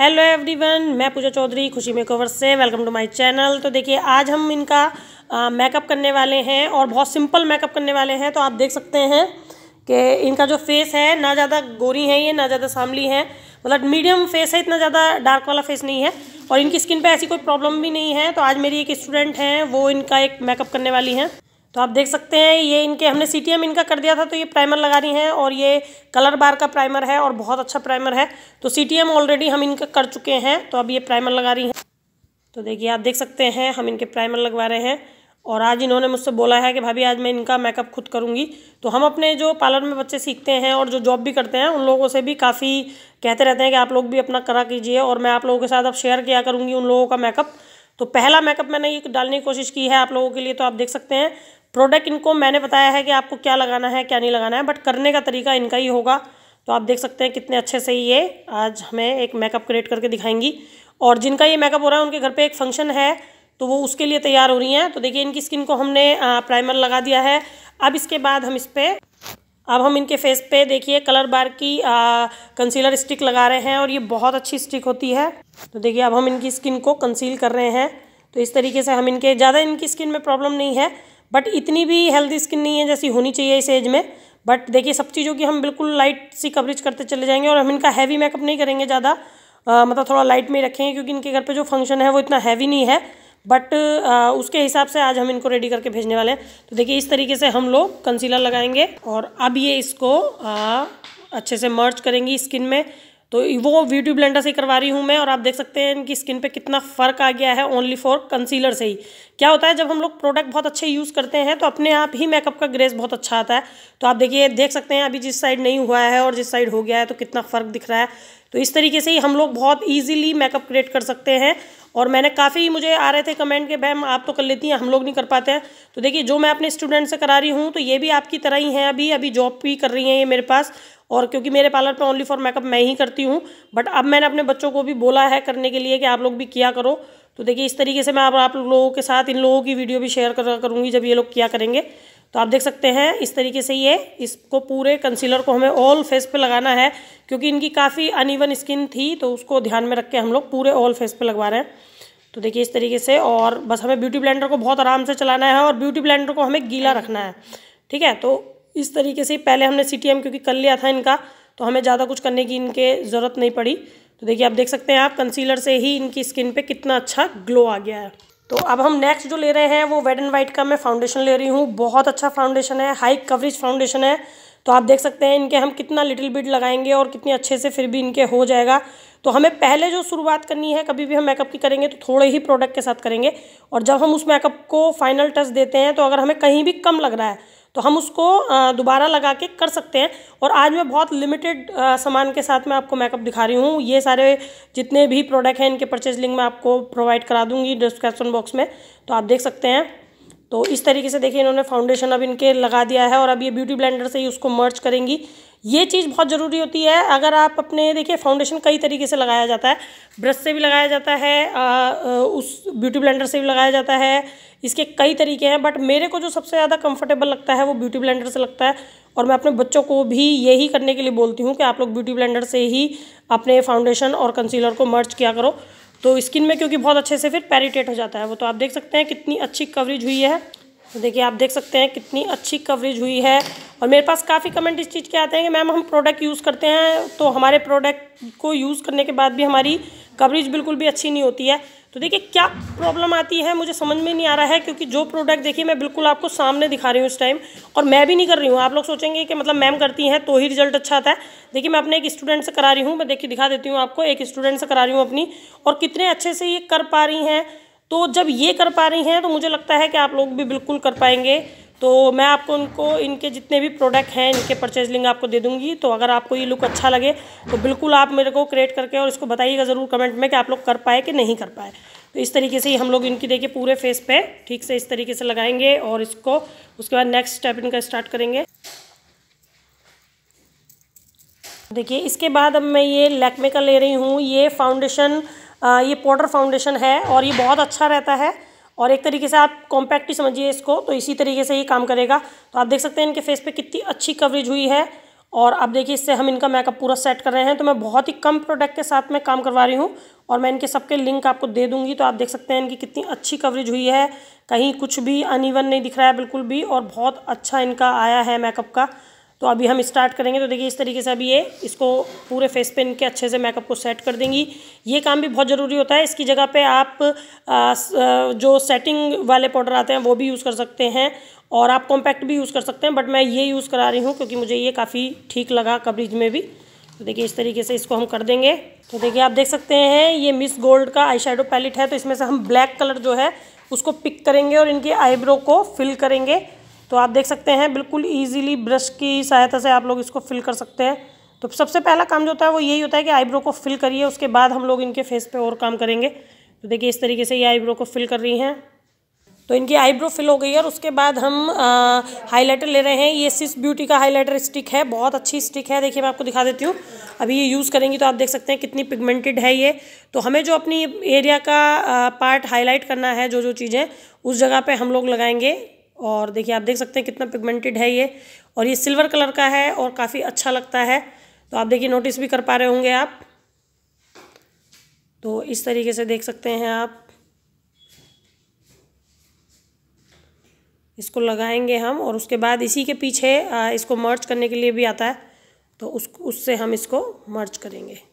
Hello everyone मैं पूजा चौधरी, खुशी makeover से वेलकम टू माय चैनल तो देखिए, आज हम इनका मेकअप करने वाले हैं और बहुत सिंपल मेकअप करने वाले हैं। तो आप देख सकते हैं कि इनका जो फेस है, ना ज़्यादा गोरी है ये, ना ज़्यादा सामली है। मतलब मीडियम फेस है, इतना ज़्यादा डार्क वाला फेस नहीं है। और इनकी स्किन पर ऐसी कोई प्रॉब्लम भी नहीं है। तो आज मेरी एक स्टूडेंट हैं, वो इनका एक मेकअप करने वाली हैं। तो आप देख सकते हैं, ये इनके, हमने सी टी एम इनका कर दिया था तो ये प्राइमर लगा रही हैं और ये कलर बार का प्राइमर है और बहुत अच्छा प्राइमर है। तो सी टी एम ऑलरेडी हम इनका कर चुके हैं तो अब ये प्राइमर लगा रही हैं। तो देखिए, आप देख सकते हैं, हम इनके प्राइमर लगवा रहे हैं और आज इन्होंने मुझसे बोला है कि, भाभी, आज मैं इनका मेकअप खुद करूँगी। तो हम अपने जो पार्लर में बच्चे सीखते हैं और जो जॉब भी करते हैं, उन लोगों से भी काफ़ी कहते रहते हैं कि आप लोग भी अपना करा कीजिए और मैं आप लोगों के साथ अब शेयर किया करूँगी उन लोगों का मेकअप तो पहला मेकअप मैंने ये डालने की कोशिश की है आप लोगों के लिए तो आप देख सकते हैं प्रोडक्ट इनको मैंने बताया है कि आपको क्या लगाना है, क्या नहीं लगाना है बट करने का तरीका इनका ही होगा। तो आप देख सकते हैं कितने अच्छे से ये आज हमें एक मेकअप क्रिएट करके दिखाएँगी। और जिनका ये मेकअप हो रहा है, उनके घर पे एक फ़ंक्शन है तो वो उसके लिए तैयार हो रही हैं। तो देखिए, इनकी स्किन को हमने प्राइमर लगा दिया है। अब इसके बाद हम इस पर अब हम इनके फेस पे देखिए कलर बार की कंसीलर स्टिक लगा रहे हैं और ये बहुत अच्छी स्टिक होती है। तो देखिए, अब हम इनकी स्किन को कंसील कर रहे हैं। तो इस तरीके से हम इनके, ज़्यादा इनकी स्किन में प्रॉब्लम नहीं है। बट इतनी भी हेल्दी स्किन नहीं है जैसी होनी चाहिए इस एज में। बट देखिए सब चीज़ों की हम बिल्कुल लाइट सी कवरेज करते चले जाएँगे और हम इनका हैवी मेकअप नहीं करेंगे ज़्यादा। मतलब थोड़ा लाइट में ही रखेंगे क्योंकि इनके घर पे जो फ़ंक्शन है वो इतना हैवी नहीं है। बट उसके हिसाब से आज हम इनको रेडी करके भेजने वाले हैं। तो देखिए इस तरीके से हम लोग कंसीलर लगाएँगे और अब ये इसको आ, अच्छे से मर्च करेंगी स्किन में। तो वो ब्यूटी ब्लेंडर से करवा रही हूँ मैं और आप देख सकते हैं इनकी स्किन पे कितना फ़र्क आ गया है ओनली फॉर कंसीलर से ही। क्या होता है, जब हम लोग प्रोडक्ट बहुत अच्छे यूज़ करते हैं तो अपने आप ही मेकअप का ग्रेस बहुत अच्छा आता है। तो आप देखिए, देख सकते हैं, अभी जिस साइड नहीं हुआ है और जिस साइड हो गया है तो कितना फ़र्क दिख रहा है। तो इस तरीके से ही हम लोग बहुत ईजिली मेकअप क्रिएट कर सकते हैं। और मैंने काफ़ी, मुझे आ रहे थे कमेंट के, मैम, आप तो कर लेती हैं, हम लोग नहीं कर पाते हैं। तो देखिए, जो मैं अपने स्टूडेंट से करा रही हूँ तो ये भी आपकी तरह ही हैं अभी अभी जॉब भी कर रही हैं ये मेरे पास। और क्योंकि मेरे पार्लर पे ओनली फॉर मेकअप मैं ही करती हूँ बट अब मैंने अपने बच्चों को भी बोला है करने के लिए कि आप लोग भी किया करो। तो देखिए, इस तरीके से मैं अब आप लोगों के साथ इन लोगों की वीडियो भी शेयर कर, करूँगी जब ये लोग किया करेंगे। तो आप देख सकते हैं, इस तरीके से ये इसको पूरे कंसीलर को हमें ऑल फेस पे लगाना है, क्योंकि इनकी काफ़ी अनइवन स्किन थी तो उसको ध्यान में रख के हम लोग पूरे ऑल फेस पे लगवा रहे हैं। तो देखिए, इस तरीके से और बस हमें ब्यूटी ब्लेंडर को बहुत आराम से चलाना है और ब्यूटी ब्लेंडर को हमें गीला रखना है, ठीक है? तो इस तरीके से पहले हमने सीटीएम क्योंकि कर लिया था इनका तो हमें ज़्यादा कुछ करने की इनके ज़रूरत नहीं पड़ी। तो देखिए, आप देख सकते हैं आप कंसीलर से ही इनकी स्किन पे कितना अच्छा ग्लो आ गया है। तो अब हम नेक्स्ट जो ले रहे हैं, वो वेड एंड वाइट का मैं फाउंडेशन ले रही हूँ। बहुत अच्छा फाउंडेशन है हाई कवरेज फाउंडेशन है। तो आप देख सकते हैं, इनके हम कितना लिटिल बिट लगाएँगे और कितने अच्छे से फिर भी इनके हो जाएगा। तो हमें पहले जो शुरुआत करनी है, कभी भी हम मेकअप की करेंगे तो थोड़े ही प्रोडक्ट के साथ करेंगे। और जब हम उस मेकअप को फाइनल टच देते हैं तो अगर हमें कहीं भी कम लग रहा है तो हम उसको दोबारा लगा के कर सकते हैं। और आज मैं बहुत लिमिटेड सामान के साथ मैं आपको मेकअप दिखा रही हूँ। ये सारे जितने भी प्रोडक्ट हैं, इनके परचेज लिंक मैं आपको प्रोवाइड करा दूँगी डिस्क्रिप्सन बॉक्स में। तो आप देख सकते हैं। तो इस तरीके से देखिए, इन्होंने फाउंडेशन अब इनके लगा दिया है और अब ये ब्यूटी ब्लेंडर से ही उसको मर्च करेंगी। ये चीज़ बहुत ज़रूरी होती है। अगर आप अपने देखिए फाउंडेशन कई तरीके से लगाया जाता है। ब्रश से भी लगाया जाता है आ, उस ब्यूटी ब्लेंडर से भी लगाया जाता है। इसके कई तरीके हैं बट मेरे को जो सबसे ज़्यादा कंफर्टेबल लगता है वो ब्यूटी ब्लेंडर से लगता है। और मैं अपने बच्चों को भी यही करने के लिए बोलती हूँ कि आप लोग ब्यूटी ब्लेंडर से ही अपने फाउंडेशन और कंसीलर को मर्च किया करो। तो स्किन में क्योंकि बहुत अच्छे से फिर पैरिटेट हो जाता है। वो तो आप देख सकते हैं कितनी अच्छी कवरेज हुई है। तो देखिए, आप देख सकते हैं कितनी अच्छी कवरेज हुई है। और मेरे पास काफ़ी कमेंट इस चीज़ के आते हैं कि मैम, हम प्रोडक्ट यूज़ करते हैं तो हमारे प्रोडक्ट को यूज़ करने के बाद भी हमारी कवरेज बिल्कुल भी अच्छी नहीं होती है। तो देखिए, क्या प्रॉब्लम आती है, मुझे समझ में नहीं आ रहा है, क्योंकि जो प्रोडक्ट देखिए, मैं बिल्कुल आपको सामने दिखा रही हूँ इस टाइम और मैं भी नहीं कर रही हूँ। आप लोग सोचेंगे कि मतलब मैम करती हैं तो ही रिज़ल्ट अच्छा आता है। देखिए, मैं अपने एक स्टूडेंट से करा रही हूँ, मैं देखिए, दिखा देती हूँ आपको, एक स्टूडेंट से करा रही हूँ अपनी, और कितने अच्छे से ये कर पा रही हैं। तो जब ये कर पा रही हैं तो मुझे लगता है कि आप लोग भी बिल्कुल कर पाएँगे। तो मैं आपको उनको, इनके जितने भी प्रोडक्ट हैं, इनके परचेज लिंक आपको दे दूँगी। तो अगर आपको ये लुक अच्छा लगे तो बिल्कुल आप मेरे को क्रिएट करके और इसको बताइएगा ज़रूर कमेंट में कि आप लोग कर पाए कि नहीं कर पाए। तो इस तरीके से ही हम लोग इनकी देखिए पूरे फेस पे ठीक से इस तरीके से लगाएँगे और इसको, उसके बाद नेक्स्ट स्टेप इनका स्टार्ट करेंगे। देखिए, इसके बाद अब मैं ये लैकमे का ले रही हूँ। ये फाउंडेशन ये पाउडर फाउंडेशन है और ये बहुत अच्छा रहता है और एक तरीके से आप कॉम्पैक्ट ही समझिए इसको तो इसी तरीके से ही काम करेगा। तो आप देख सकते हैं इनके फेस पे कितनी अच्छी कवरेज हुई है और अब देखिए इससे हम इनका मेकअप पूरा सेट कर रहे हैं। तो मैं बहुत ही कम प्रोडक्ट के साथ में काम करवा रही हूँ और मैं इनके सबके लिंक आपको दे दूँगी। तो आप देख सकते हैं इनकी कितनी अच्छी कवरेज हुई है। कहीं कुछ भी अनइवन नहीं दिख रहा है बिल्कुल भी और बहुत अच्छा इनका आया है मेकअप का। तो अभी हम स्टार्ट करेंगे। तो देखिए इस तरीके से अभी ये इसको पूरे फेस पे इनके अच्छे से मेकअप को सेट कर देंगी। ये काम भी बहुत ज़रूरी होता है। इसकी जगह पे आप आ, जो सेटिंग वाले पाउडर आते हैं वो भी यूज़ कर सकते हैं और आप कॉम्पैक्ट भी यूज़ कर सकते हैं। बट मैं ये यूज़ करा रही हूँ क्योंकि मुझे ये काफ़ी ठीक लगा कवरेज में भी। तो देखिए इस तरीके से इसको हम कर देंगे। तो देखिए आप देख सकते हैं ये मिस गोल्ड का आई पैलेट है। तो इसमें से हम ब्लैक कलर जो है उसको पिक करेंगे और इनकी आईब्रो को फिल करेंगे। तो आप देख सकते हैं, बिल्कुल ईजिली ब्रश की सहायता से आप लोग इसको फिल कर सकते हैं। तो सबसे पहला काम जो होता है वो यही होता है कि आईब्रो को फिल करिए, उसके बाद हम लोग इनके फेस पे और काम करेंगे। तो देखिए, इस तरीके से ये आईब्रो को फिल कर रही हैं। तो इनकी आईब्रो फिल हो गई है और उसके बाद हम हाइलाइटर ले रहे हैं। ये सिस ब्यूटी का हाइलाइटर स्टिक है, बहुत अच्छी स्टिक है। देखिए, मैं आपको दिखा देती हूँ। अभी ये यूज़ करेंगी तो आप देख सकते हैं कितनी पिगमेंटेड है ये। तो हमें जो अपनी एरिया का पार्ट हाईलाइट करना है जो जो चीज़ें, उस जगह पर हम लोग लगाएँगे। और देखिए, आप देख सकते हैं कितना पिगमेंटेड है ये। और ये सिल्वर कलर का है और काफ़ी अच्छा लगता है। तो आप देखिए नोटिस भी कर पा रहे होंगे आप। तो इस तरीके से देख सकते हैं आप। इसको लगाएँगे हम और उसके बाद इसी के पीछे इसको मर्च करने के लिए भी आता है। तो उस, उससे हम इसको मर्च करेंगे।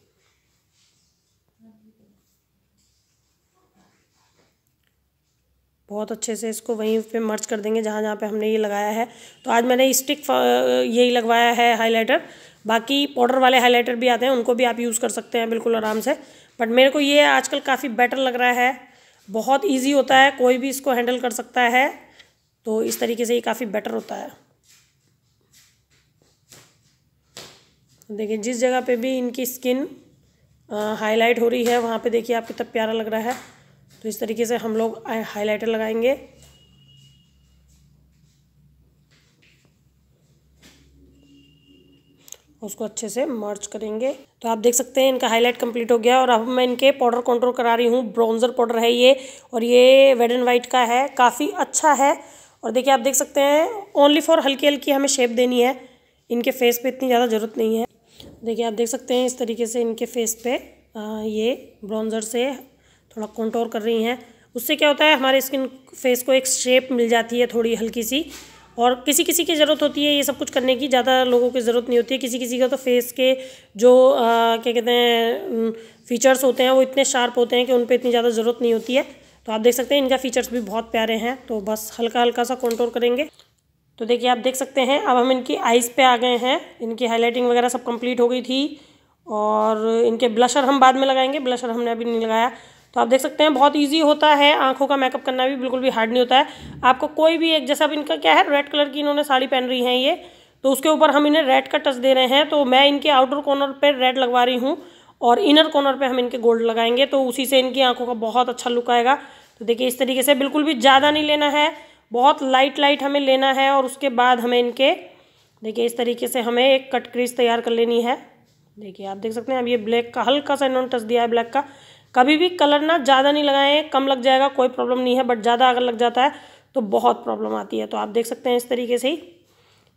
बहुत अच्छे से इसको वहीं पे मर्च कर देंगे, जहाँ जहाँ पे हमने ये लगाया है। तो आज मैंने स्टिक यही लगवाया है हाइलाइटर बाकी पाउडर वाले हाइलाइटर भी आते हैं, उनको भी आप यूज़ कर सकते हैं बिल्कुल आराम से। बट मेरे को ये आजकल काफ़ी बेटर लग रहा है। बहुत ईजी होता है, कोई भी इसको हैंडल कर सकता है। तो इस तरीके से ये काफ़ी बेटर होता है। देखिए, जिस जगह पे भी इनकी स्किन हाईलाइट हो रही है, वहाँ पे देखिए आप कितना प्यारा लग रहा है। तो इस तरीके से हम लोग हाइलाइटर लगाएँगे। उसको अच्छे से मर्च करेंगे। तो आप देख सकते हैं इनका हाईलाइट कंप्लीट हो गया और अब मैं इनके पाउडर कंट्रोल करा रही हूँ। ब्राउन्जर पाउडर है ये और ये रेड एंड वाइट का है। काफ़ी अच्छा है और देखिए आप देख सकते हैं ओनली फॉर हल्की हल्की हमें शेप देनी है। इनके फेस पे इतनी ज़्यादा ज़रूरत नहीं है। देखिए आप देख सकते हैं इस तरीके से इनके फेस पे ये ब्राउन्जर से थोड़ा कंटोर कर रही हैं। उससे क्या होता है, हमारे स्किन फेस को एक शेप मिल जाती है थोड़ी हल्की सी और किसी किसी की ज़रूरत होती है ये सब कुछ करने की, ज़्यादा लोगों की ज़रूरत नहीं होती है। किसी किसी का तो फेस के जो क्या कहते हैं फीचर्स होते हैं वो इतने शार्प होते हैं कि उन पर इतनी ज़्यादा ज़रूरत नहीं होती है। तो आप देख सकते हैं, इनका फीचर्स भी बहुत प्यारे हैं। तो बस हल्का हल्का सा कंट्रोल करेंगे। तो देखिए, आप देख सकते हैं, अब हम इनकी आइज़ पे आ गए हैं। इनकी हाईलाइटिंग वगैरह सब कंप्लीट हो गई थी और इनके ब्लशर हम बाद में लगाएँगे। ब्लशर हमने अभी नहीं लगाया। तो आप देख सकते हैं, बहुत इजी होता है। आँखों का मेकअप करना भी बिल्कुल भी हार्ड नहीं होता है। आपको कोई भी एक, जैसा अब इनका क्या है रेड कलर की इन्होंने साड़ी पहन रही हैं ये तो उसके ऊपर हम इन्हें रेड का टच दे रहे हैं। तो मैं इनके आउटर कॉर्नर पर रेड लगवा रही हूँ और इनर कॉर्नर पर हम इनके गोल्ड लगाएँगे तो उसी से इनकी आँखों का बहुत अच्छा लुक आएगा। तो देखिए, इस तरीके से बिल्कुल भी ज़्यादा नहीं लेना है। बहुत लाइट लाइट हमें लेना है और उसके बाद हमें इनके, देखिए, इस तरीके से हमें एक कट क्रीज तैयार कर लेनी है। देखिए, आप देख सकते हैं, अब ये ब्लैक का हल्का सा इन्होंने टच दिया है ब्लैक का। कभी भी कलर ना ज़्यादा नहीं लगाएँ, कम लग जाएगा, कोई प्रॉब्लम नहीं है बट ज़्यादा अगर लग जाता है तो बहुत प्रॉब्लम आती है। तो आप देख सकते हैं इस तरीके से ही।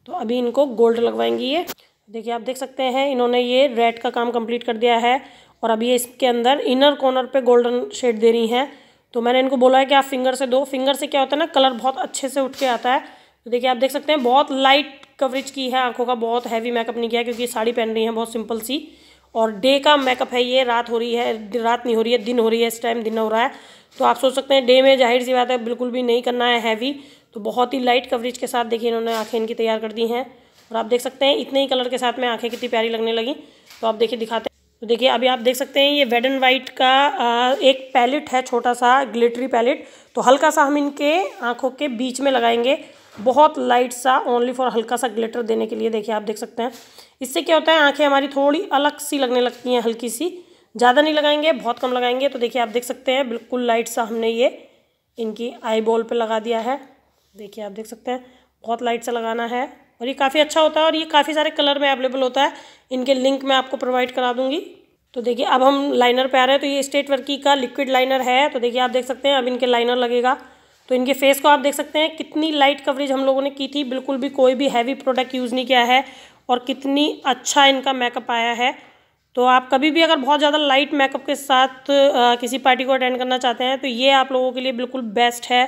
तो अभी इनको गोल्ड लगवाएँगी ये। देखिए, आप देख सकते हैं इन्होंने ये रेड का काम कंप्लीट कर दिया है और अभी ये इसके अंदर इनर कॉर्नर पे गोल्डन शेड दे रही हैं। तो मैंने इनको बोला है कि आप फिंगर से दो। फिंगर से क्या होता है ना कलर बहुत अच्छे से उठ के आता है। तो देखिए, आप देख सकते हैं बहुत लाइट कवरेज की है आँखों का, बहुत हैवी मेकअप नहीं किया, क्योंकि साड़ी पहन रही है, बहुत सिंपल सी। और डे का मेकअप है ये, रात हो रही है, रात नहीं हो रही है, दिन हो रही है, इस टाइम दिन हो रहा है। तो आप सोच सकते हैं डे में ज़ाहिर सी बात है, बिल्कुल भी नहीं करना है हैवी तो बहुत ही लाइट कवरेज के साथ देखिए इन्होंने आँखें इनकी तैयार कर दी हैं। और आप देख सकते हैं, इतने ही कलर के साथ में आँखें कितनी प्यारी लगने लगी। तो आप देखिए, दिखाते हैं। तो देखिए, अभी आप देख सकते हैं, ये रेड एंड वाइट का एक पैलेट है, छोटा सा ग्लिटरी पैलेट तो हल्का सा हम इनके आँखों के बीच में लगाएँगे। बहुत लाइट सा ओनली फॉर हल्का सा ग्लिटर देने के लिए देखिए, आप देख सकते हैं। इससे क्या होता है, आँखें हमारी थोड़ी अलग सी लगने लगती हैं, हल्की सी। ज़्यादा नहीं लगाएँगे, बहुत कम लगाएँगे। तो देखिए, आप देख सकते हैं, बिल्कुल लाइट सा हमने ये इनकी आई बॉल पर लगा दिया है। देखिए, आप देख सकते हैं, बहुत लाइट सा लगाना है। और ये काफ़ी अच्छा होता है और ये काफ़ी सारे कलर में अवेलेबल होता है। इनके लिंक मैं आपको प्रोवाइड करा दूँगी। तो देखिए, अब हम लाइनर पे आ रहे हैं तो ये स्टेट वर्की का लिक्विड लाइनर है। तो देखिए, आप देख सकते हैं, अब इनके लाइनर लगेगा। तो इनके फेस को आप देख सकते हैं कितनी लाइट कवरेज हम लोगों ने की थी। बिल्कुल भी कोई भी हैवी प्रोडक्ट यूज़ नहीं किया है और कितनी अच्छा इनका मेकअप आया है। तो आप कभी भी अगर बहुत ज़्यादा लाइट मेकअप के साथ आ, किसी पार्टी को अटेंड करना चाहते हैं तो ये आप लोगों के लिए बिल्कुल बेस्ट है।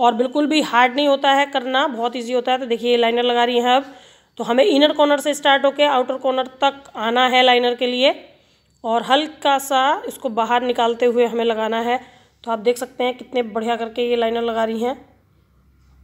और बिल्कुल भी हार्ड नहीं होता है करना बहुत ईजी होता है। तो देखिए लाइनर लगा रही हैं अब। तो हमें इनर कॉर्नर से स्टार्ट होकर आउटर कॉर्नर तक आना है लाइनर के लिए। और हल्का सा इसको बाहर निकालते हुए हमें लगाना है। तो आप देख सकते हैं कितने बढ़िया करके ये लाइनर लगा रही हैं।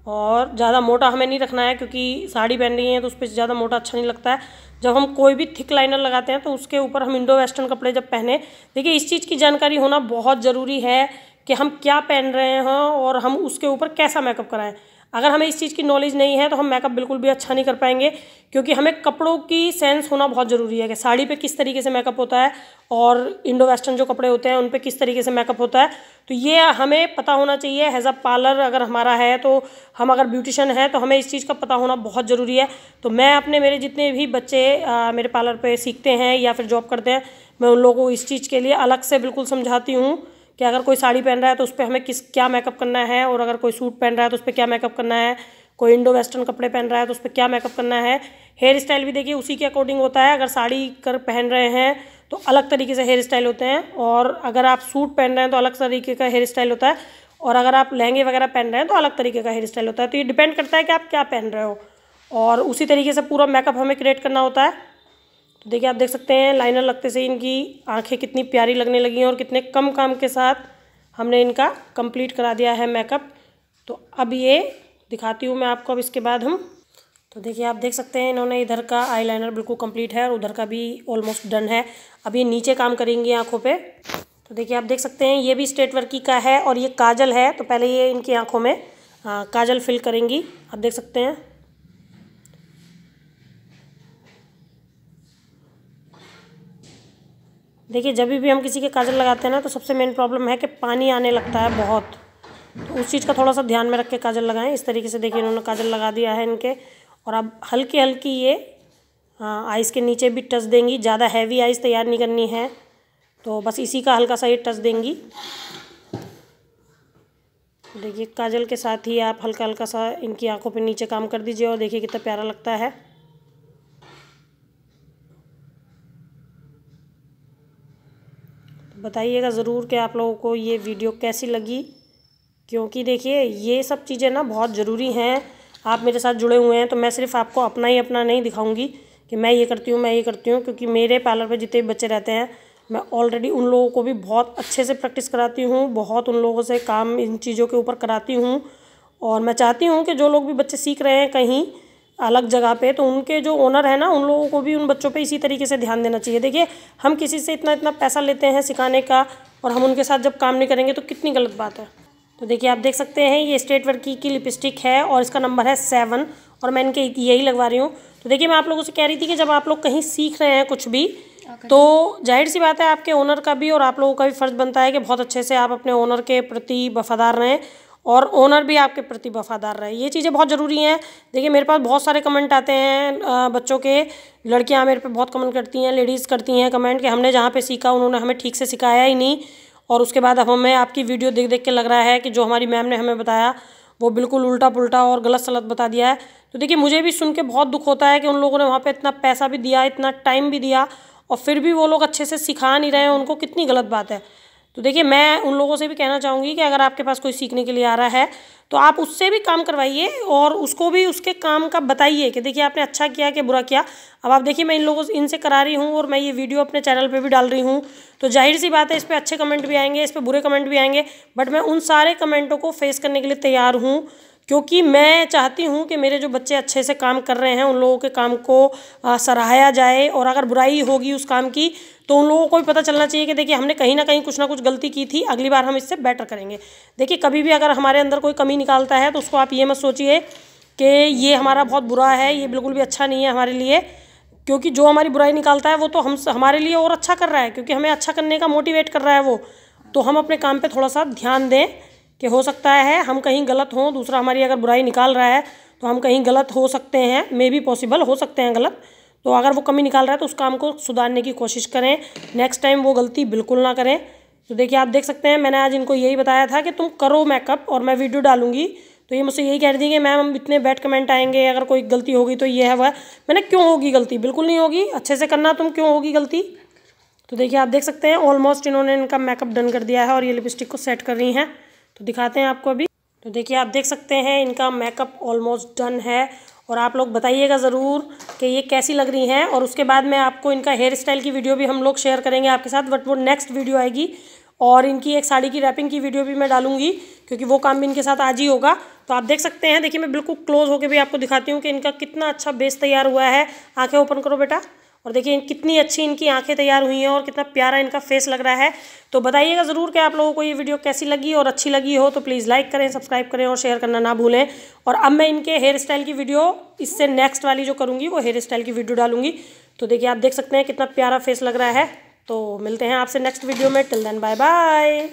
और ज़्यादा मोटा हमें नहीं रखना है क्योंकि साड़ी पहन रही हैं तो उस पर ज़्यादा मोटा अच्छा नहीं लगता है। जब हम कोई भी थिक लाइनर लगाते हैं तो उसके ऊपर हम इंडो वेस्टर्न कपड़े जब पहने, देखिए इस चीज़ की जानकारी होना बहुत ज़रूरी है कि हम क्या पहन रहे हैं और हम उसके ऊपर कैसा मेकअप कराएँ। अगर हमें इस चीज़ की नॉलेज नहीं है तो हम मेकअप बिल्कुल भी अच्छा नहीं कर पाएँगे क्योंकि हमें कपड़ों की सेंस होना बहुत ज़रूरी है कि साड़ी पे किस तरीके से मेकअप होता है और इंडो वेस्टर्न जो कपड़े होते हैं उन पे किस तरीके से मेकअप होता है। तो ये हमें पता होना चाहिए हैज़ अ पार्लर अगर हमारा है तो हम अगर ब्यूटिशन है तो हमें इस चीज़ का पता होना बहुत ज़रूरी है। तो मैं अपने मेरे जितने भी बच्चे आ, मेरे पार्लर पर सीखते हैं या फिर जॉब करते हैं मैं उन लोगों को इस चीज़ के लिए अलग से बिल्कुल समझाती हूँ। कि अगर कोई साड़ी पहन रहा है तो उस पर हमें किस, क्या मेकअप करना है और अगर कोई सूट पहन रहा है तो उस पर क्या मेकअप करना है? कोई इंडो वेस्टर्न कपड़े पहन रहा है तो उस पर क्या मेकअप करना है? हेयर स्टाइल भी देखिए, उसी के अकॉर्डिंग होता है। अगर साड़ी कर पहन रहे हैं तो अलग तरीके से हेयर स्टाइल होते हैं और अगर आप सूट पहन रहे हैं तो अलग तरीके का हेयर स्टाइल होता है और अगर आप लहंगे वगैरह पहन रहे हैं तो अलग तरीके का हेयर स्टाइल होता है। तो ये डिपेंड करता है कि आप क्या पहन रहे हो और उसी तरीके से पूरा मेकअप हमें क्रिएट करना होता है। तो देखिए, आप देख सकते हैं, लाइनर लगते से इनकी आँखें कितनी प्यारी लगने लगी हैं और कितने कम काम के साथ हमने इनका कंप्लीट करा दिया है मेकअप तो अब ये दिखाती हूँ मैं आपको, अब इसके बाद हम तो देखिए, आप देख सकते हैं, इन्होंने इधर का आईलाइनर बिल्कुल कंप्लीट है और उधर का भी ऑलमोस्ट डन है। अब ये नीचे काम करेंगी आँखों पे। तो देखिए, आप देख सकते हैं, ये भी स्टेट वर्क का है और ये काजल है तो पहले ये इनकी आँखों में हाँ काजल फिल करेंगी। आप देख सकते हैं देखिए, जब भी हम किसी के काजल लगाते हैं ना तो सबसे मेन प्रॉब्लम है कि पानी आने लगता है बहुत। तो उस चीज़ का थोड़ा सा ध्यान में रख के काजल लगाएँ। इस तरीके से देखिए, इन्होंने काजल लगा दिया है इनके। और अब हल्की हल्की ये आइस के नीचे भी टच देंगी। ज़्यादा हैवी आइस तैयार नहीं करनी है। तो बस इसी का हल्का सा ये टच देंगी। देखिए, काजल के साथ ही आप हल्का हल्का सा इनकी आँखों पे नीचे काम कर दीजिए और देखिए कितना प्यारा लगता है। बताइएगा ज़रूर कि आप लोगों को ये वीडियो कैसी लगी। क्योंकि देखिए, ये सब चीज़ें ना बहुत ज़रूरी हैं। आप मेरे साथ जुड़े हुए हैं तो मैं सिर्फ़ आपको अपना ही अपना नहीं दिखाऊँगी कि मैं ये करती हूँ, मैं ये करती हूँ, क्योंकि मेरे पार्लर पर जितने बच्चे रहते हैं, मैं ऑलरेडी उन लोगों को भी बहुत अच्छे से प्रैक्टिस कराती हूँ, बहुत उन लोगों से काम इन चीज़ों के ऊपर कराती हूँ। और मैं चाहती हूँ कि जो लोग भी बच्चे सीख रहे हैं कहीं अलग जगह पे तो उनके जो ओनर है ना उन लोगों को भी उन बच्चों पे इसी तरीके से ध्यान देना चाहिए। देखिए हम किसी से इतना इतना पैसा लेते हैं सिखाने का और हम उनके साथ जब काम नहीं करेंगे तो कितनी गलत बात है। तो देखिए आप देख सकते हैं ये स्टेट वर्की की लिपस्टिक है और इसका नंबर है सेवन और मैं इनके यही लगवा रही हूँ। तो देखिए मैं आप लोगों से कह रही थी कि जब आप लोग कहीं सीख रहे हैं कुछ भी तो ज़ाहिर सी बात है आपके ओनर का भी और आप लोगों का भी फ़र्ज़ बनता है कि बहुत अच्छे से आप अपने ओनर के प्रति वफादार रहें और ओनर भी आपके प्रति वफादार रहे। ये चीज़ें बहुत ज़रूरी हैं। देखिए, मेरे पास बहुत सारे कमेंट आते हैं बच्चों के। लड़कियाँ मेरे पे बहुत कमेंट करती हैं लेडीज़ करती हैं कमेंट कि हमने जहाँ पे सीखा, उन्होंने हमें ठीक से सिखाया ही नहीं। और उसके बाद अब हमें आपकी वीडियो देख देख के लग रहा है कि जो हमारी मैम ने हमें बताया, वो बिल्कुल उल्टा पुल्टा और गलत सलत बता दिया है। तो देखिए, मुझे भी सुन के बहुत दुख होता है कि उन लोगों ने वहाँ पर इतना पैसा भी दिया, इतना टाइम भी दिया और फिर भी वो लोग अच्छे से सिखा नहीं रहे हैं, उनको कितनी गलत बात है। तो देखिए, मैं उन लोगों से भी कहना चाहूँगी कि अगर आपके पास कोई सीखने के लिए आ रहा है तो आप उससे भी काम करवाइए और उसको भी उसके काम का बताइए कि देखिए, आपने अच्छा किया कि बुरा किया। अब आप देखिए, मैं इन लोगों से, इनसे करा रही हूँ और मैं ये वीडियो अपने चैनल पे भी डाल रही हूँ। तो ज़ाहिर सी बात है, इस पर अच्छे कमेंट भी आएँगे, इस पर बुरे कमेंट भी आएँगे, बट मैं उन सारे कमेंटों को फेस करने के लिए तैयार हूँ। क्योंकि मैं चाहती हूँ कि मेरे जो बच्चे अच्छे से काम कर रहे हैं, उन लोगों के काम को सराहाया जाए और अगर बुराई होगी उस काम की तो उन लोगों को भी पता चलना चाहिए कि देखिए, हमने कहीं ना कहीं कुछ ना कुछ गलती की थी, अगली बार हम इससे बेटर करेंगे। देखिए, कभी भी अगर हमारे अंदर कोई कमी निकालता है तो उसको आप ये मत सोचिए कि ये हमारा बहुत बुरा है, ये बिल्कुल भी अच्छा नहीं है हमारे लिए, क्योंकि जो हमारी बुराई निकालता है, वो तो हम हमारे लिए और अच्छा कर रहा है, क्योंकि हमें अच्छा करने का मोटिवेट कर रहा है वो। तो हम अपने काम पर थोड़ा सा ध्यान दें कि हो सकता है हम कहीं गलत हों, दूसरा हमारी अगर बुराई निकाल रहा है तो हम कहीं गलत हो सकते हैं मे बी पॉसिबल हो सकते हैं गलत। तो अगर वो कमी निकाल रहा है तो उस काम को सुधारने की कोशिश करें। नेक्स्ट टाइम वो गलती बिल्कुल ना करें। तो देखिए, आप देख सकते हैं, मैंने आज इनको यही बताया था कि तुम करो मेकअप और मैं वीडियो डालूँगी। तो ये मुझसे यही कह रही थी कि मैम, हम इतने बैड कमेंट आएँगे, अगर कोई गलती होगी तो ये है, वह। मैंने क्यों होगी गलती? बिल्कुल नहीं होगी। अच्छे से करना, तुम क्यों होगी गलती? तो देखिए, आप देख सकते हैं ऑलमोस्ट इन्होंने इनका मेकअप डन कर दिया है और ये लिपस्टिक को सेट कर रही हैं। तो दिखाते हैं आपको अभी। तो देखिए, आप देख सकते हैं इनका मेकअप ऑलमोस्ट डन है। और आप लोग बताइएगा ज़रूर कि ये कैसी लग रही हैं। और उसके बाद में आपको इनका हेयर स्टाइल की वीडियो भी हम लोग शेयर करेंगे आपके साथ। बट वो नेक्स्ट वीडियो आएगी। और इनकी एक साड़ी की रैपिंग की वीडियो भी मैं डालूँगी, क्योंकि वो काम भी इनके साथ आज ही होगा। तो आप देख सकते हैं। देखिए, मैं बिल्कुल क्लोज होकर भी आपको दिखाती हूँ कि इनका कितना अच्छा बेस तैयार हुआ है। आँखें ओपन करो बेटा। और देखिए, कितनी अच्छी इनकी आँखें तैयार हुई हैं और कितना प्यारा इनका फेस लग रहा है। तो बताइएगा ज़रूर कि आप लोगों को ये वीडियो कैसी लगी और अच्छी लगी हो तो प्लीज़ लाइक करें सब्सक्राइब करें और शेयर करना ना भूलें। और अब मैं इनके हेयर स्टाइल की वीडियो इससे नेक्स्ट वाली जो करूँगी, वो हेयर स्टाइल की वीडियो डालूँगी। तो देखिए, आप देख सकते हैं कितना प्यारा फेस लग रहा है। तो मिलते हैं आपसे नेक्स्ट वीडियो में। Till then bye bye